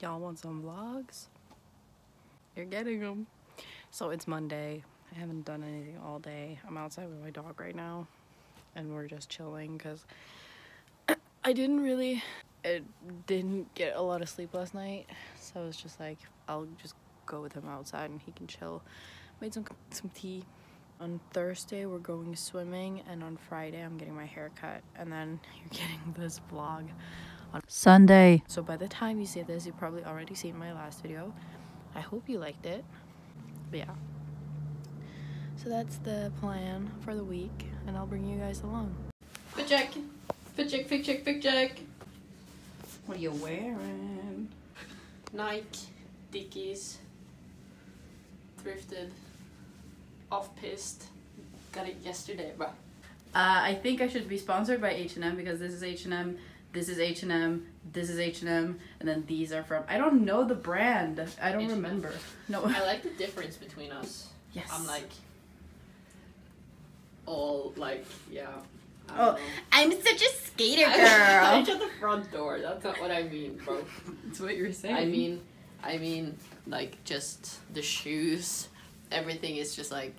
Y'all want some vlogs? You're getting them. So it's Monday. I haven't done anything all day. I'm outside with my dog right now. And we're just chilling because I didn't really, I didn't get a lot of sleep last night. So I was just like, I'll just go with him outside and he can chill. Made some, some tea. On Thursday, we're going swimming. And on Friday, I'm getting my hair cut. And then you're getting this vlog on Sunday. So by the time you see this, you've probably already seen my last video. I hope you liked it. But yeah. So that's the plan for the week, and I'll bring you guys along. Fit check, fit check, fit check, fit check. What are you wearing? Nike, Dickies, thrifted, off piste. Got it yesterday, bro. Uh, I think I should be sponsored by H&M because this is H&M, this is H&M, this is H&M, and then these are from. I don't know the brand. I don't H&M. remember. No. I like the difference between us. Yes. I'm like all like yeah. Oh, know. I'm such a skater girl. I'm at the front door. That's not what I mean, bro. That's what you're saying. I mean, I mean, like just the shoes. Everything is just like.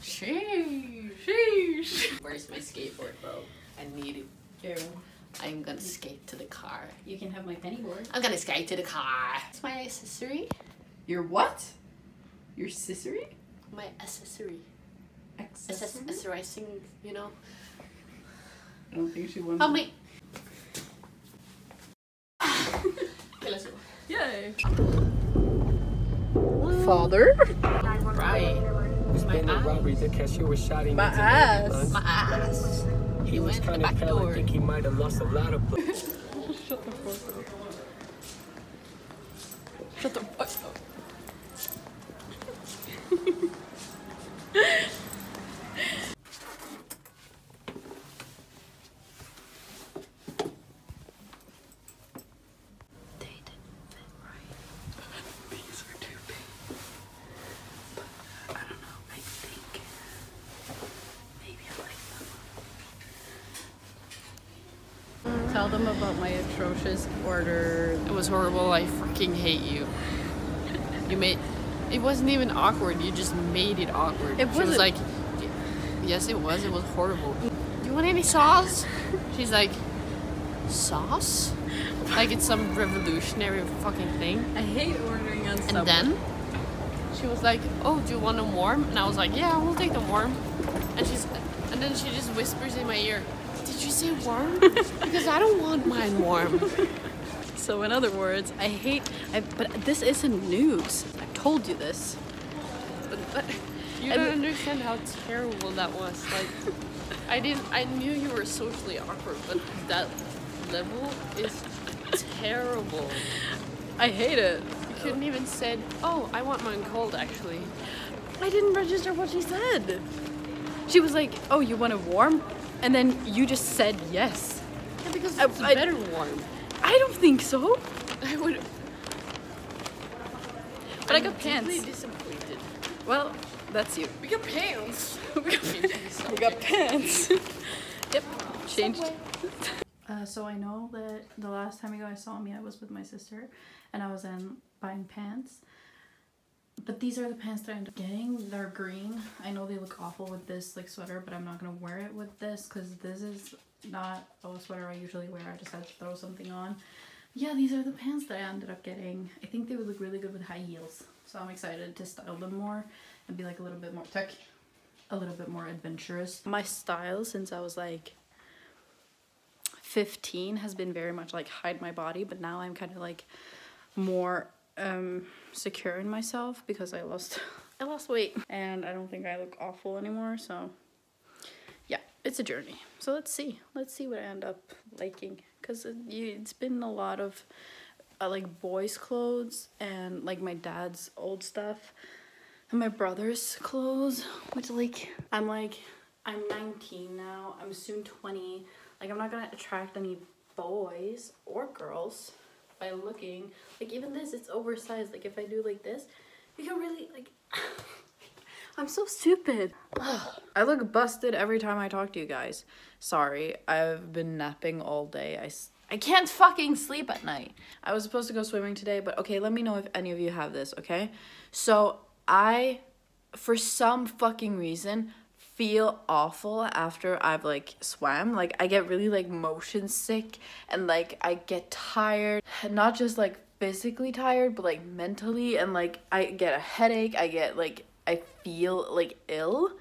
sheesh, sheesh. Where's my skateboard, bro? I need it. Here, I'm gonna skate to the car. you can have my penny board. I'm gonna skate to the car. It's my accessory. Your what? Your accessory? My accessory. Accessory? Accessorizing, you know. I don't think she wants. Oh my. okay, let's go. Yay. Father? Right. Was My been eyes. The cashier was shouting My into ass. ambulance. My ass. He was to the kind of pale. I think he might have lost a lot of blood. Shut the fuck up. Shut the fuck up. They didn't fit right. These are too big. But I don't know. I think maybe I like them. Tell them about my atrocious order. It was horrible. I freaking hate you. You made. It wasn't even awkward. You just made it awkward. It She was like, yes, it was. It was horrible. Do you want any sauce? She's like, sauce? Like it's some revolutionary fucking thing. I hate ordering on And then she was like, "Oh, do you want them warm?" And I was like, "Yeah, we'll take them warm." And she's, and then she just whispers in my ear, "Did you say warm? because I don't want mine warm." So in other words, I hate. I, but this isn't news. I told you this. But, but you don't understand how terrible that was. Like, I didn't. I knew you were socially awkward, but that level is terrible. I hate it. You couldn't even said, "Oh, I want mine cold." Actually, I didn't register what she said. She was like, "Oh, you want it warm?" And then you just said yes. yeah, because I- it's I- better warm. I don't think so. I would. But I I'm got pants. deeply disappointed. Well, that's you. We got pants. we got pants. yep, changed. Uh, so I know that the last time you guys saw me, I was with my sister, and I was in buying pants. But these are the pants that I ended up getting. They're green. I know they look awful with this like sweater, but I'm not gonna wear it with this because this is not a sweater I usually wear. I just had to throw something on. Yeah, these are the pants that I ended up getting. I think they would look really good with high heels. So I'm excited to style them more and be like a little bit more tech, a little bit more adventurous. My style since I was like 15 has been very much like hide my body, but now I'm kind of like more um secure in myself because I lost I lost weight. And I don't think I look awful anymore, so yeah, it's a journey. So let's see. Let's see what I end up liking. It, it's been a lot of uh, like boys clothes and like my dad's old stuff and my brother's clothes which like i'm like i'm 19 now. I'm soon 20 like i'm not gonna attract any boys or girls by looking like even this it's oversized like if i do like this you can really like i'm so stupid i look busted every time i talk to you guys sorry i've been napping all day I I can't fucking sleep at night. I was supposed to go swimming today, but okay, let me know if any of you have this, okay? So, I for some fucking reason feel awful after I've like swam. Like I get really like motion sick and like I get tired. Not just like physically tired, but like mentally and like I get a headache. I get like I feel like ill.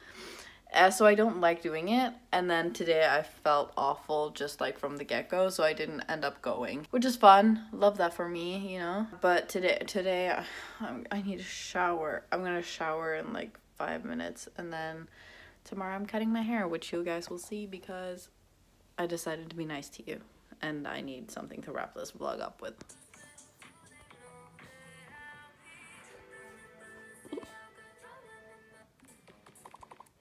Uh, so I don't like doing it. And then today I felt awful just like from the get go, so I didn't end up going, which is fun. Love that for me, you know. But today, today I, I need a shower. I'm gonna shower in like five minutes, and then tomorrow I'm cutting my hair, which you guys will see because I decided to be nice to you, and I need something to wrap this vlog up with.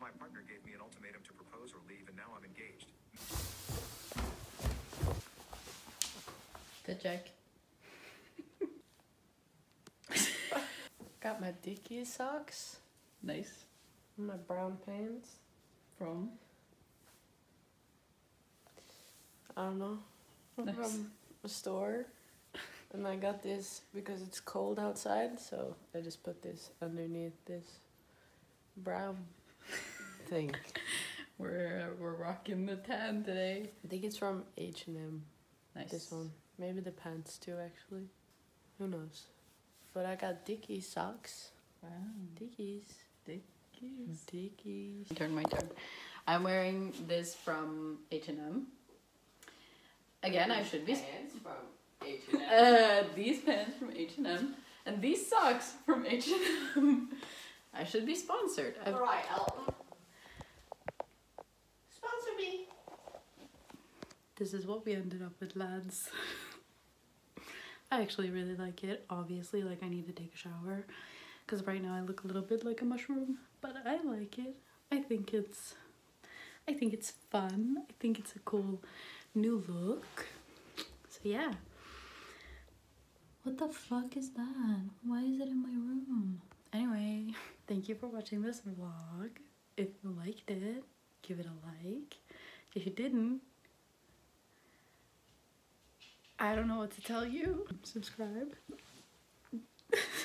My partner gave me an ultimatum to propose or leave, and now I'm engaged. The check. Got my dicky socks, Nice. My brown pants. From? I don't know. Nice. From a store. And I got this because it's cold outside, so I just put this underneath this brown thing. We're uh, we're rocking the tan today. I think it's from H and M. Nice. This one, maybe the pants too. Actually, who knows? But I got Dickie socks. Wow. Dickies. Dickies. Dickies. Turn my turn. I'm wearing this from H and M. Again, I should be. Pants from H and Uh, these pants from H and M, and these socks from H and M. I should be sponsored. I've- Alright, Elton. Sponsor me. This is what we ended up with, lads. I actually really like it. Obviously, like I need to take a shower because right now I look a little bit like a mushroom, but I like it. I think it's, I think it's fun. I think it's a cool new look. So yeah. What the fuck is that? Why is it in my room? Anyway, thank you for watching this vlog. If you liked it, give it a like. If you didn't, I don't know what to tell you. Subscribe.